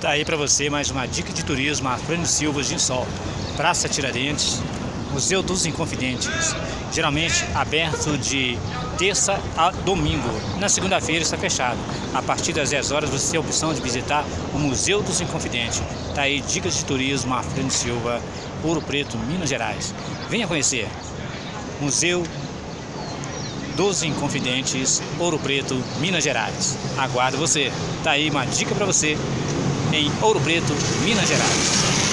Tá aí para você mais uma dica de turismo, Afrânio Silva de Sol, Praça Tiradentes, Museu dos Inconfidentes, geralmente aberto de terça a domingo. Na segunda-feira está fechado. A partir das 10 horas você tem a opção de visitar o Museu dos Inconfidentes. Tá aí dicas de turismo, Afrânio Silva, Ouro Preto, Minas Gerais. Venha conhecer. Museu dos Inconfidentes, Ouro Preto, Minas Gerais. Aguardo você. Tá aí uma dica para você em Ouro Preto, Minas Gerais.